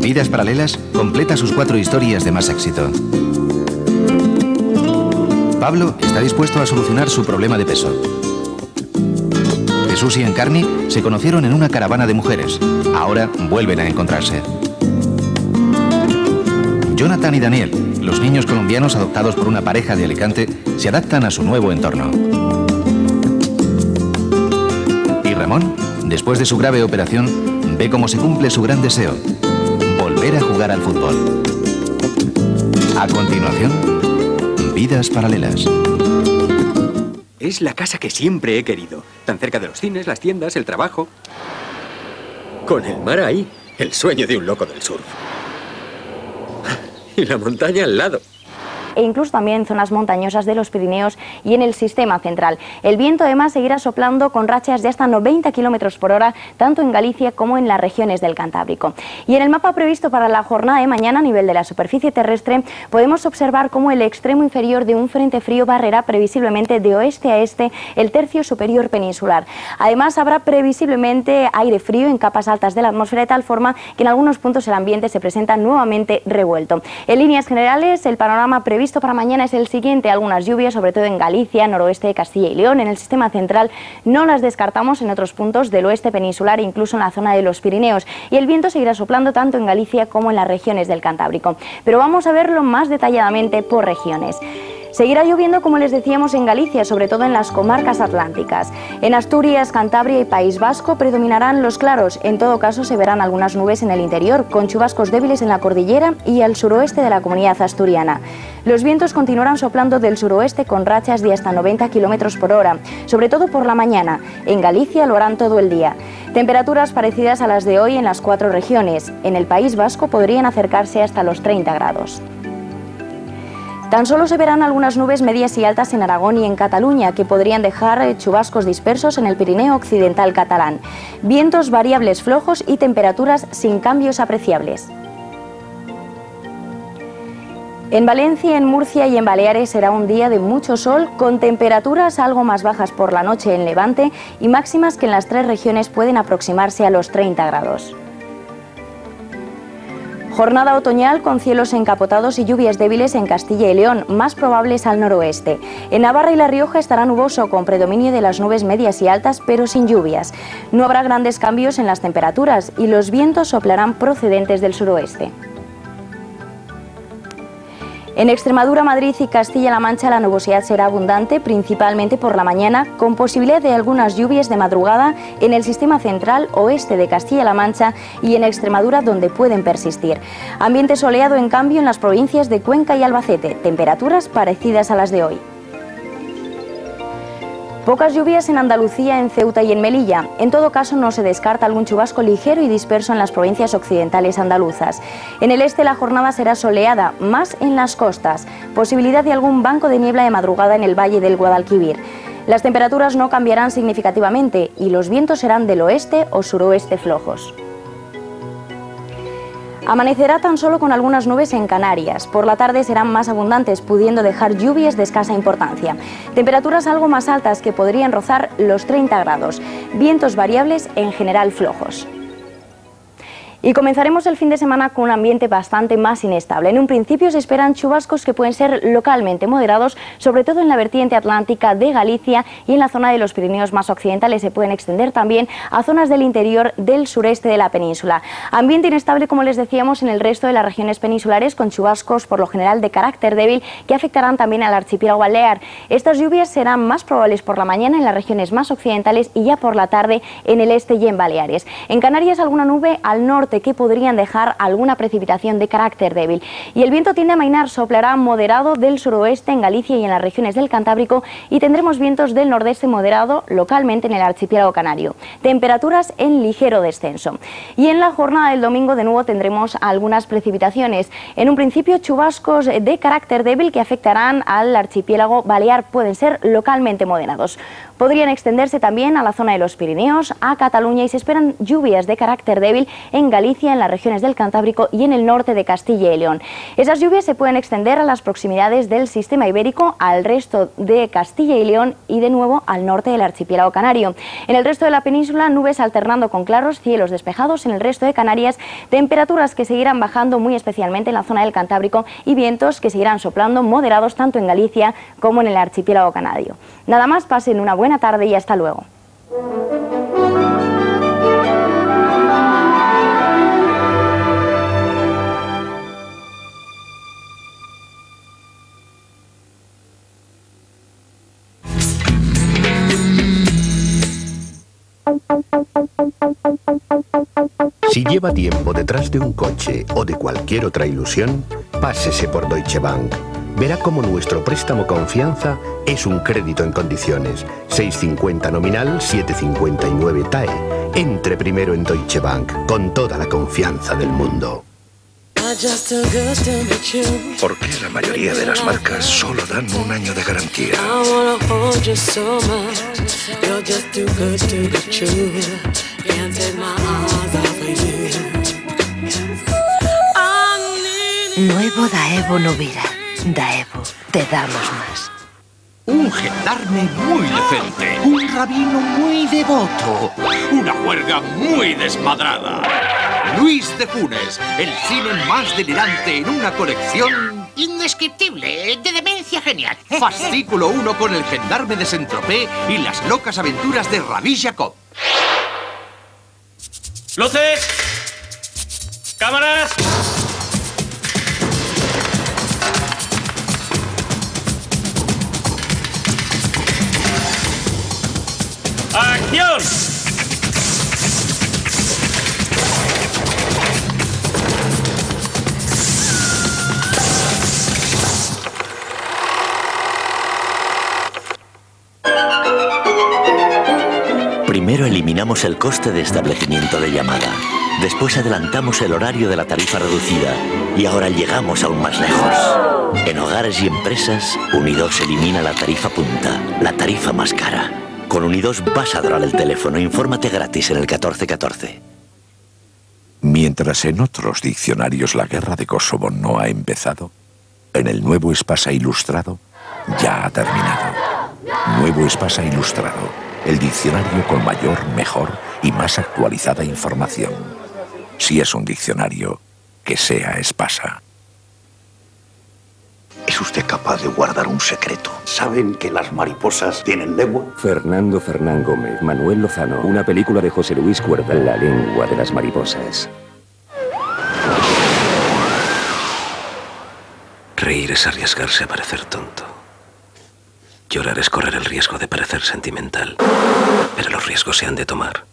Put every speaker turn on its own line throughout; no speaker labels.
Vidas Paralelas completa sus cuatro historias de más éxito. Pablo está dispuesto a solucionar su problema de peso. Jesús y Encarni se conocieron en una caravana de mujeres. Ahora vuelven a encontrarse. Jonathan y Daniel, los niños colombianos adoptados por una pareja de Alicante, se adaptan a su nuevo entorno. Y Ramón, después de su grave operación, ve cómo se cumple su gran deseo, volver a jugar al fútbol. A continuación, vidas paralelas.
Es la casa que siempre he querido. Tan cerca de los cines, las tiendas, el trabajo. Con el mar ahí, el sueño de un loco del surf. Y la montaña al lado
e incluso también en zonas montañosas de los Pirineos y en el sistema central. El viento además seguirá soplando con rachas de hasta 90 kilómetros por hora, tanto en Galicia como en las regiones del Cantábrico. Y en el mapa previsto para la jornada de mañana a nivel de la superficie terrestre, podemos observar cómo el extremo inferior de un frente frío barrerá previsiblemente de oeste a este el tercio superior peninsular. Además, habrá previsiblemente aire frío en capas altas de la atmósfera de tal forma que en algunos puntos el ambiente se presenta nuevamente revuelto. En líneas generales, el panorama previsto previsto para mañana es el siguiente. Algunas lluvias, sobre todo en Galicia, noroeste de Castilla y León. En el sistema central no las descartamos en otros puntos del oeste peninsular, incluso en la zona de los Pirineos. Y el viento seguirá soplando tanto en Galicia como en las regiones del Cantábrico. Pero vamos a verlo más detalladamente por regiones. Seguirá lloviendo, como les decíamos, en Galicia, sobre todo en las comarcas atlánticas. En Asturias, Cantabria y País Vasco predominarán los claros. En todo caso, se verán algunas nubes en el interior, con chubascos débiles en la cordillera y al suroeste de la comunidad asturiana. Los vientos continuarán soplando del suroeste con rachas de hasta 90 km por hora, sobre todo por la mañana. En Galicia lo harán todo el día. Temperaturas parecidas a las de hoy en las cuatro regiones. En el País Vasco podrían acercarse hasta los 30 grados. Tan solo se verán algunas nubes medias y altas en Aragón y en Cataluña, que podrían dejar eh, chubascos dispersos en el Pirineo occidental catalán. Vientos variables flojos y temperaturas sin cambios apreciables. En Valencia, en Murcia y en Baleares será un día de mucho sol, con temperaturas algo más bajas por la noche en Levante y máximas que en las tres regiones pueden aproximarse a los 30 grados. Jornada otoñal con cielos encapotados y lluvias débiles en Castilla y León, más probables al noroeste. En Navarra y La Rioja estará nuboso con predominio de las nubes medias y altas, pero sin lluvias. No habrá grandes cambios en las temperaturas y los vientos soplarán procedentes del suroeste. En Extremadura, Madrid y Castilla-La Mancha la nubosidad será abundante, principalmente por la mañana, con posibilidad de algunas lluvias de madrugada en el sistema central oeste de Castilla-La Mancha y en Extremadura donde pueden persistir. Ambiente soleado en cambio en las provincias de Cuenca y Albacete, temperaturas parecidas a las de hoy. Pocas lluvias en Andalucía, en Ceuta y en Melilla. En todo caso, no se descarta algún chubasco ligero y disperso en las provincias occidentales andaluzas. En el este la jornada será soleada, más en las costas. Posibilidad de algún banco de niebla de madrugada en el valle del Guadalquivir. Las temperaturas no cambiarán significativamente y los vientos serán del oeste o suroeste flojos. Amanecerá tan solo con algunas nubes en Canarias. Por la tarde serán más abundantes, pudiendo dejar lluvias de escasa importancia. Temperaturas algo más altas que podrían rozar los 30 grados. Vientos variables en general flojos. Y comenzaremos el fin de semana con un ambiente bastante más inestable. En un principio se esperan chubascos que pueden ser localmente moderados, sobre todo en la vertiente atlántica de Galicia y en la zona de los Pirineos más occidentales. Se pueden extender también a zonas del interior del sureste de la península. Ambiente inestable, como les decíamos, en el resto de las regiones peninsulares, con chubascos por lo general de carácter débil que afectarán también al archipiélago balear. Estas lluvias serán más probables por la mañana en las regiones más occidentales y ya por la tarde en el este y en Baleares. En Canarias alguna nube al norte que podrían dejar alguna precipitación de carácter débil. Y el viento tiende a mainar, soplará moderado del suroeste en Galicia y en las regiones del Cantábrico y tendremos vientos del nordeste moderado localmente en el archipiélago canario. Temperaturas en ligero descenso. Y en la jornada del domingo de nuevo tendremos algunas precipitaciones. En un principio chubascos de carácter débil que afectarán al archipiélago balear pueden ser localmente moderados. Podrían extenderse también a la zona de los Pirineos, a Cataluña y se esperan lluvias de carácter débil en Galicia, en las regiones del Cantábrico y en el norte de Castilla y León. Esas lluvias se pueden extender a las proximidades del sistema ibérico, al resto de Castilla y León y de nuevo al norte del archipiélago canario. En el resto de la península, nubes alternando con claros, cielos despejados. En el resto de Canarias, temperaturas que seguirán bajando muy especialmente en la zona del Cantábrico y vientos que seguirán soplando moderados tanto en Galicia como en el archipiélago canario. Nada más, pasen una buena tarde y hasta luego.
Si lleva tiempo detrás de un coche o de cualquier otra ilusión, pásese por Deutsche Bank. Verá cómo nuestro préstamo confianza es un crédito en condiciones. 650 nominal, 759 TAE. Entre primero en Deutsche Bank, con toda la confianza del mundo.
¿Por qué la mayoría de las marcas solo dan un año de garantía?
Nuevo Daevo Nubira. Daevo, te damos más.
Un gendarme muy decente. Un rabino muy devoto. Una juerga muy desmadrada. Luis de Funes, el cine más delirante en una colección...
Indescriptible, de demencia genial.
Fascículo 1 con el gendarme de Saint-Tropez y las locas aventuras de Rabí Jacob.
¡Luces! ¡Cámaras!
Primero eliminamos el coste de establecimiento de llamada. Después adelantamos el horario de la tarifa reducida y ahora llegamos aún más lejos. En hogares y empresas, Unidos elimina la tarifa punta, la tarifa más cara. Con Unidos vas a adorar el teléfono. Infórmate gratis en el 1414.
Mientras en otros diccionarios la guerra de Kosovo no ha empezado, en el nuevo Espasa Ilustrado ya ha terminado. Nuevo Espasa Ilustrado, el diccionario con mayor, mejor y más actualizada información. Si es un diccionario, que sea Espasa.
¿Es usted capaz de guardar un secreto? ¿Saben que las mariposas tienen lengua?
Fernando Fernán Gómez, Manuel Lozano, una película de José Luis Cuerda, La lengua de las mariposas.
Reír es arriesgarse a parecer tonto. Llorar es correr el riesgo de parecer sentimental. Pero los riesgos se han de tomar.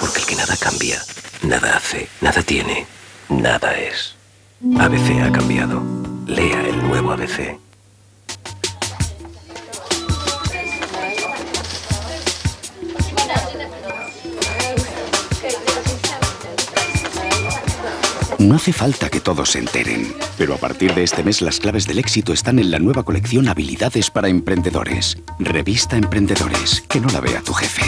Porque el que nada cambia, nada hace, nada tiene, nada es. ABC ha cambiado. Lea el nuevo ABC.
No hace falta que todos se enteren, pero a partir de este mes las claves del éxito están en la nueva colección Habilidades para Emprendedores. Revista Emprendedores, que no la vea tu jefe.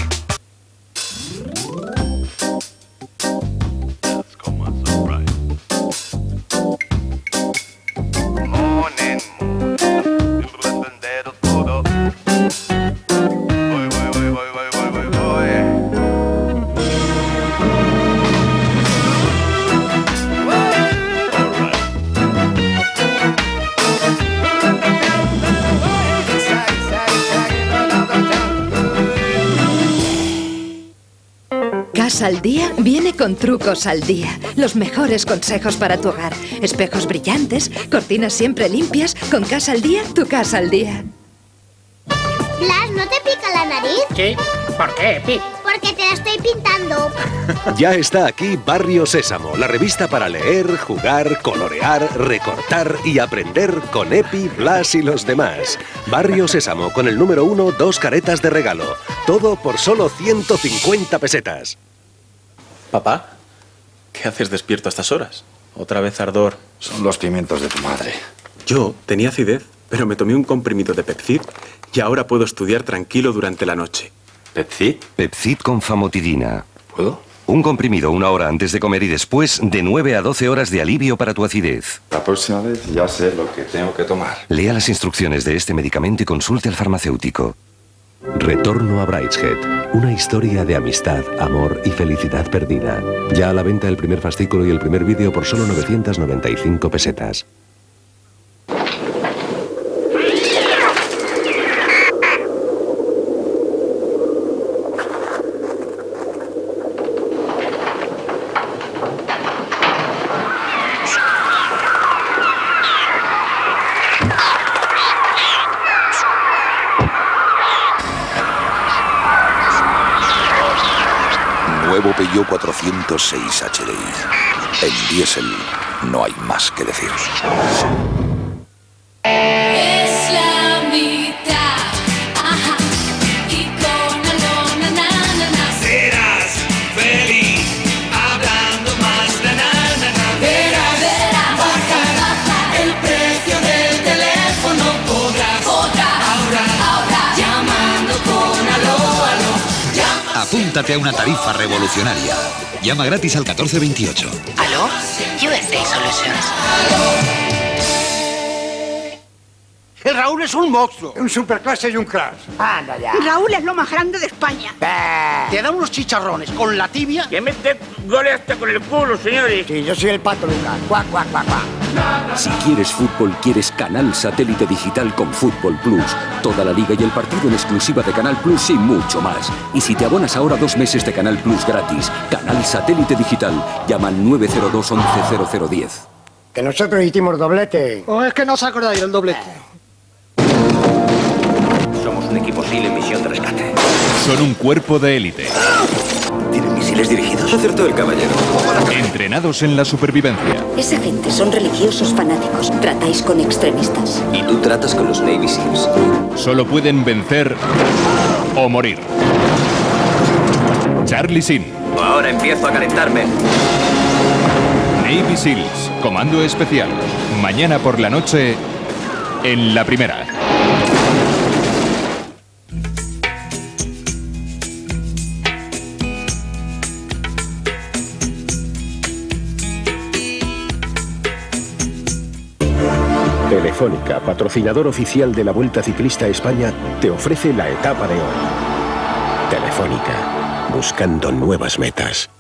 Casa al Día viene con trucos al día. Los mejores consejos para tu hogar. Espejos brillantes, cortinas siempre limpias. Con Casa al Día, tu casa al día.
Blas, ¿no te pica la nariz?
¿Qué? ¿Por qué, Pi?
Porque te la estoy pintando.
Ya está aquí Barrio Sésamo, la revista para leer, jugar, colorear, recortar y aprender con Epi, Blas y los demás. Barrio Sésamo, con el número uno, dos caretas de regalo. Todo por solo 150 pesetas.
Papá, ¿qué haces despierto a estas horas? ¿Otra vez ardor?
Son los pimientos de tu madre.
Yo tenía acidez. pero me tomé un comprimido de Pepcid y ahora puedo estudiar tranquilo durante la noche.
¿Pepcid? Pepcid con famotidina.
¿Puedo?
Un comprimido una hora antes de comer y después de 9 a 12 horas de alivio para tu acidez.
La próxima vez ya sé lo que tengo que tomar.
Lea las instrucciones de este medicamento y consulte al farmacéutico.
Retorno a Brideshead. Una historia de amistad, amor y felicidad perdida. Ya a la venta el primer fascículo y el primer vídeo por solo 995 pesetas.
Nuevo Peugeot 406 HDI. En diésel no hay más que decir.
Llama
gratis al 1428.
¿Aló? USA Solutions.
El Raúl es un monstruo. Un superclase y un crash. Anda ya.
Raúl es lo más grande de España.
Te da unos chicharrones con la tibia.
Que mete goles hasta con el culo, señores.
Sí, yo soy el pato Lucas. Cuac, cuac, cuac, cuac.
Si quieres fútbol, quieres Canal Satélite Digital con Fútbol Plus. Toda la liga y el partido en exclusiva de Canal Plus y mucho más. Y si te abonas ahora dos meses de Canal Plus gratis, Canal Satélite Digital, llama al 902 11 0010.
Que nosotros hicimos doblete.
¿O es que no os acordáis del doblete?
Somos un equipo SEAL en misión de rescate.
Son un cuerpo de élite.
¿Tienen misiles dirigidos? Acertó el caballero.
Entrenados en la supervivencia.
Esa gente son religiosos fanáticos. Tratáis con extremistas.
Y tú tratas con los Navy SEALs.
Solo pueden vencer o morir. Charlie Sin,
Ahora empiezo a calentarme.
Navy SEALs, Comando Especial. Mañana por la noche en la primera.
Telefónica, patrocinador oficial de la Vuelta Ciclista a España, te ofrece la etapa de hoy. Telefónica, buscando nuevas metas.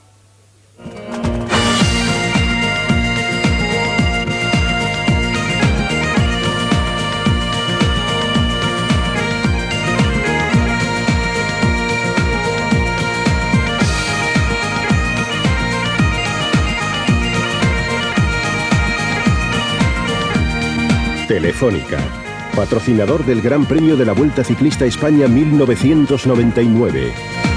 Telefónica, patrocinador del Gran Premio de la Vuelta Ciclista España 1999.